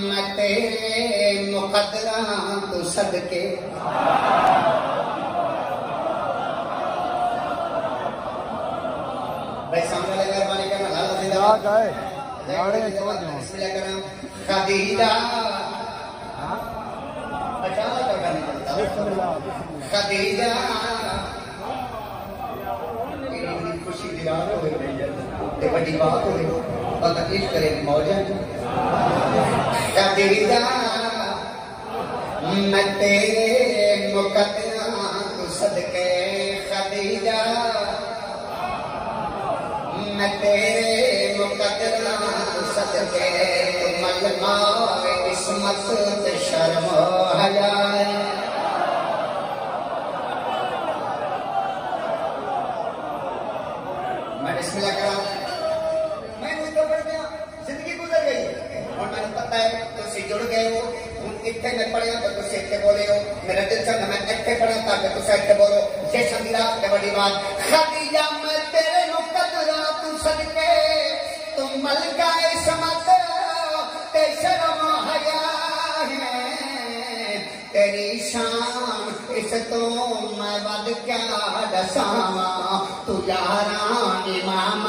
میں تیرے مقدرہ تو صدقے۔ بھائی سامنے لگا روانے کا ملال دیدہ کیا گئے گاڑے چھوڑ دوں بسم اللہ کرام خدیجہ۔ اچھا کرنا نہیں چلتا خدیجہ۔ خوشی دیوار ہوئے بڑی بات ہوئے اور تکلیف کرے موجہ۔ خدیجہ میں تیرے مقدرہ تو صدقے خدیجہ میں تیرے مقدرہ تو صدقے تو ملما عصمت تے شرم و حیا میں بسم اللہ کرا اور میں نے پتا ہے تسی جڑ گئے ہو ہوں اتنے میں پڑھیا تو تسی اتنے بولے ہو میرا دل چاہتا میں اتنے پڑھا تاکہ تسی اتنے بولو یہ سمجھی رات کے بڑی بات خدیجہ میں تیرے مقدرہ تو صدقے تم ملکہ سمت تے شرم حیا ہے تیری شان اس تو میں ود کیا دساواں تو یاراں اماماں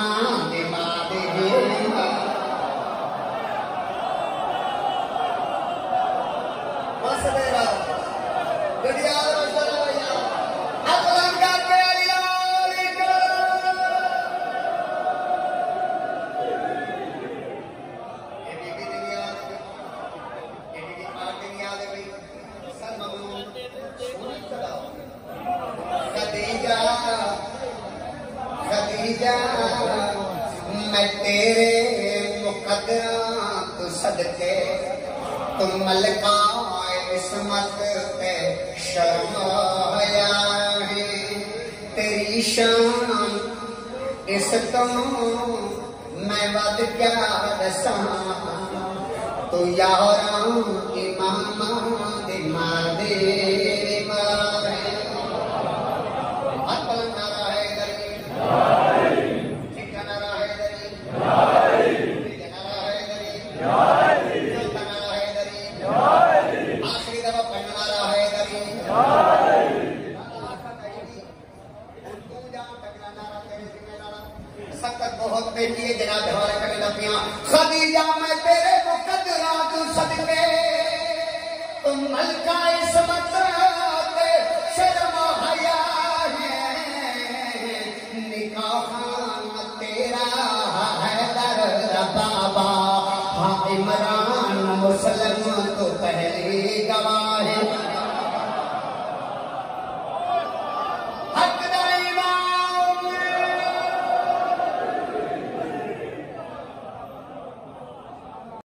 خدیجہ میں تیرے مقدرہ تو صدقے، تم ملکہ عصمت پہ شرم حیا ہے۔ تیری شان، اس تو میں ود کیا دساں تو یاراں سکت بہت ہے جناب خدیجہ، میں تیرے صدقے تم ملکہ مطلب شرم و حیا ہے۔ نکاح تیرا حیدر بابا ہاں عمران مسلم تو پہلی گواہ